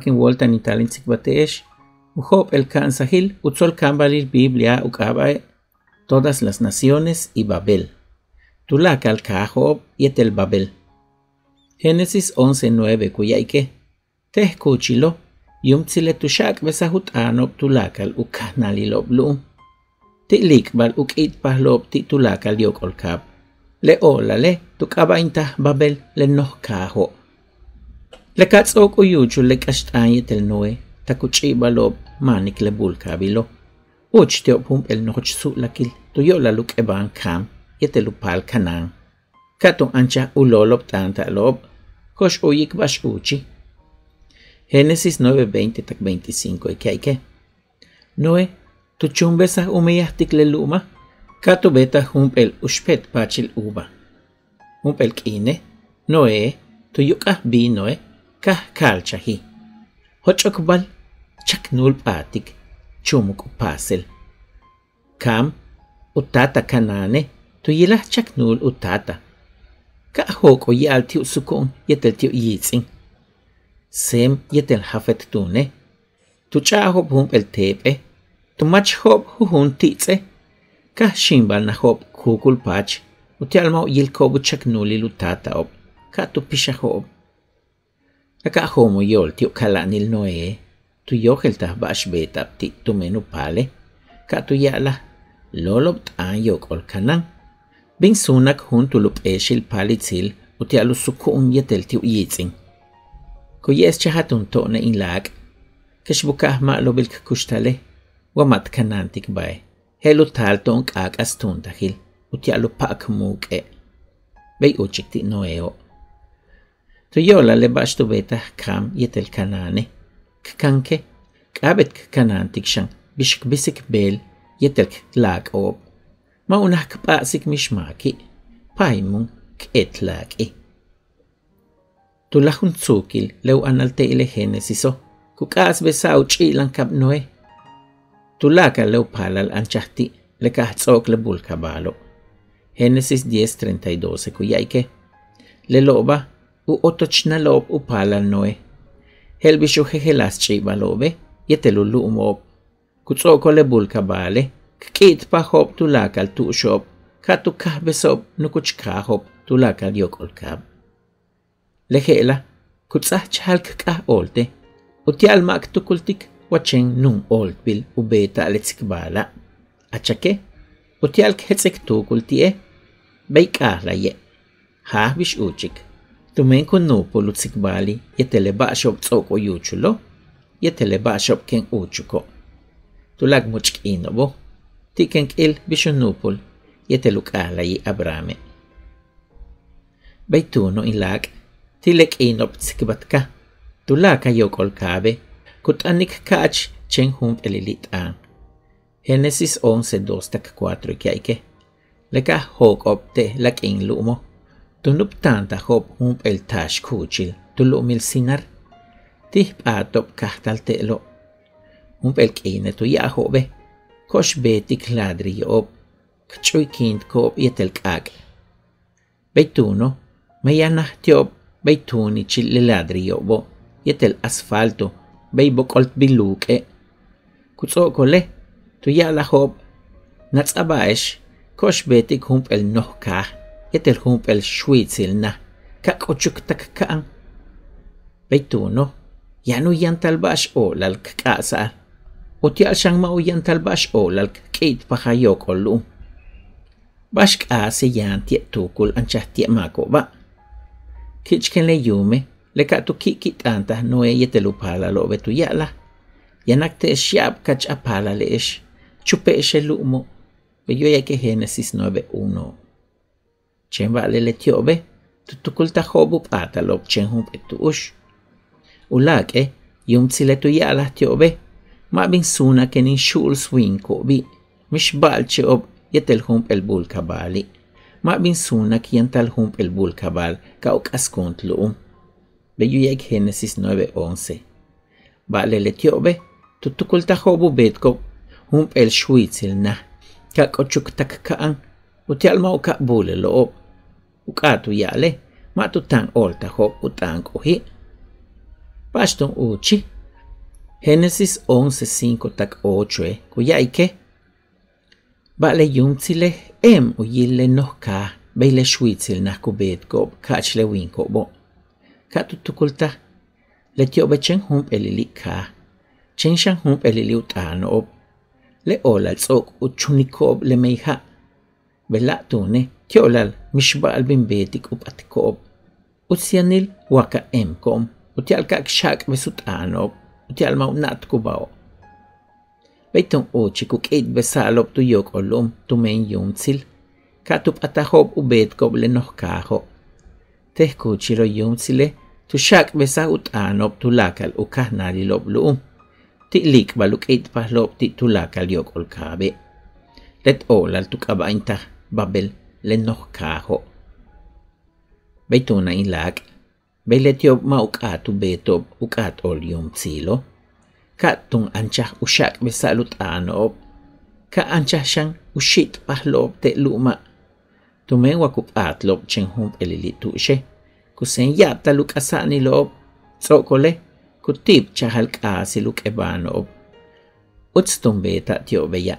kien volta nitalin tsikbatex, ujob el kan sahil, utzol kambalil Biblia ukabae, todas las naciones y Babel. Tulakal kajob yetel Babel. Génesis 11:9 kuyaike. Tehkuchilo, yumtsile tushak besahut tulakal ukahnalilob luum. Tilik bal ukit pahlob ti tulakal yokol kab. Le olale tukabainta Babel le kaho. Le katsok uyuchu le kashtan yetel noe, takuchi balob manik le bulkabilo. Uch teopum el noch su lakil, tuyola luk eban kam, yetelupal kanang. Katung ancha ulolob tanta lob, kosh uyik bash uchi. Génesis 9:20 tak 25 que hay que. Noe, tu chumbesa umeyahtik le luma, beta humpel ushpet pachil uba. Humpel kine, noe, tu yukah bi noe, kahkalchahi, hochokbal chaknulpatik chumukupasil. Kam utata kanane tuyilah chaknul utata. Kahoko yal tiu sukon yetel tiu yitzin. Sem yetel hafet tune. Tuchahob hum el tepe. Tumachhob huhun titze. Kah shimbal nahob kukul pach. Utialmao yilkobu chaknuli lutata ob. Katu pishahob. Aka homo yol Akahomo kala nil noe, tu yohelta bashbeta pti tu menu pale, ka tu yala, lolobt an yok ol kanan. Bin sunak huntulup eshil palitzil utialu sukun yeteltiu yitzin. Kuyes chahatun tona in lag. Kish buka laak, kashbukah ma'lo bilk kushtale, wamat kanantik bae, helu talton kaak astuntakil, utialu pak muke. Bey uchikti noeo. Tu yola le bashtu beta kam yetel kanane, kkanke, kabet kanantik shang, bishk bisik bel, yetel lag ob. ما unah ba'sik mishmaki, paimun k'etlaki. Tulahun tsukil lew analte ile genesiso, kukas besau chilan kap noe. Tulaka lew palal anchahti, le kahtzok le bulkabalo. Génesis 10:32 kuyaike. Le loba, u otochna loob upalal noe. Helbishu hehelas chiba lobe, yetelulu umob. Kutsokole bulka bale, kkit pa hop tulakal tushop, katu kahbesob nukuchka hop tulakal yokolkab. Lehela, kutsah chalk kah olte, utial mak tukultik wachen nun oltbil u beta aletzikbala. Achake, utial khetzek tukultie, beikahla ye, ha uchik. Tumen kun nupo lutsikbali, yetele ba shop tsoko yuchulo, yetele ba shop ken uchuko. Tulag muchk inobo. tiken il bishunupul yeteluk alayi abrame. Baituno in lag, tilek inop tsikbatka, tulaka yokol kabe, kut anik kach chen hump elilit an. Genesis 11, 2 tak 4 kyaike. Leka hok op te lak in lumo. Tunup tanta hop hump el tash kuchil, tulumil sinar. Tih patop kahtal telo. Hump el kine tu ya hobe. kosh betik ladri yob, kchoy kind kob yetel kag. Beituno, mayanah tiob, beituni chil ladri yobo, yetel asfalto, beibo kolt biluke. Kutso kole, tu ya la hob, nats abaesh, kosh betik hump el noh ka, yetel hump el shwitzil na, kak ochuk tak kaan. Beituno, yanu yantalbash o lal kakasar. Utial siyang mauyan talbash olal kate pakayok olu. Bashk ase yan tiet tukul ang chah tiet mako ba. Kichken le yume, le ka tu kikit anta noe yetelu pala lo betu yala. Yanak te siap kach apala le ish, chupe ishe lumo. Beyo ya que Génesis 9.1. chen va'le le tyo'be tutukul tajo'b'u p'atalob chen junp'e tu'ux. Ulak'e yum tzile tuya'laj tyo'be ma' bin suna ken inxu'l swin ko'bi' mix ba'lche'ob yetel junp'el b'ul kabali' ma' bin suna kien tal junp'el b'ul kabal ka'uk'askun tlu'um. Beyuyek Génesis 9:11. Ba'le le tyo'be tutukul tajo'b'u betkob junp'el xwiitzil naj ka'k'ochuktak ka'an u tjalma u kaqbul il-loqob u qatu jale maqtu tan olta hob u tan kuhi. Pashton uchi. Génesis 11.5 tak 8 e kuyaike Bale yumtzile em uyille nohka beile schwitzil nah kubet gob kachle winko bo. Katu tukulta. Le tiobe chen hump elili ka. Chen shan hump elili utano ob le ola tzok uchunikob le meiha Bellaqtuni tjoqlal mixbaqal bin betik u b'atikob. U tsjanil waka emkom u tjalkak xak besutqanob u tjalmaw naqtkubaw. Bejtun uċiku kqid besalob tu joqollum tu men jumtsil katu b'ataħob u betkob li noħkaħo. Teħkuċi lo jumtsile tu xak besa utqanob tu lakal u kahnali lobluqum. Tiqlik baluk id paħlob tiqtulakal joqol kabe. Let olal tu kabajn taħ. Babel le nohkaho. Beituna ilak. Beletiob ma ukatu betob ukat ol yumtsilo. Katung anchah ushak besalut anob. Ka anchah shang ushit pahlob te luma. Tumen wakup atlob chen hump elilitushe. Kusen yapta luk asani lob. Tsokole kutip chahal kasi luk ebanob. Utstum beta tio beya.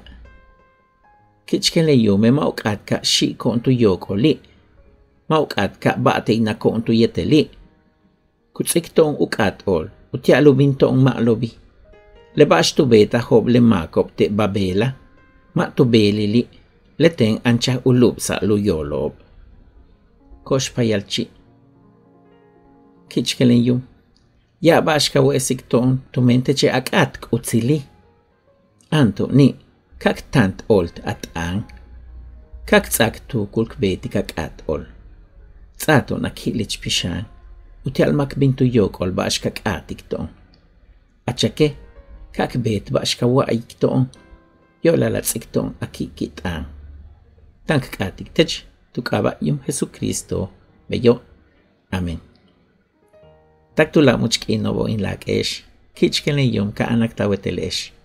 kichkeleyome mauqatka xi'kontu yokoli mauqatka ba'teyna kontu yeteli kutz'ikton uqat'ol utia'lubinton ma'lobi. Leba'ax tubeta job lemakob te'babela ma' tubelili leten anchaj ulubsa'lu yoloob koxpayalchi' kichkelenyum ya'ba'ax kawe'sikton tumentech ak'atk' utzili antu'ni' kak tant olt at ang. Kak tsak tu kulk beti kak at ol. Tsato na kilich pishan. Uti almak bintu yok ol bash kak atik ton. Achake kak bet bash ka waik ton. Yo la la tsik ton akikit ang. Tank katik tej tu kaba yum Jesucristo. Beyo. Amen. Tak tu la muchkinobo in lak esh. Kichkelen yum ka anak tawetelesh.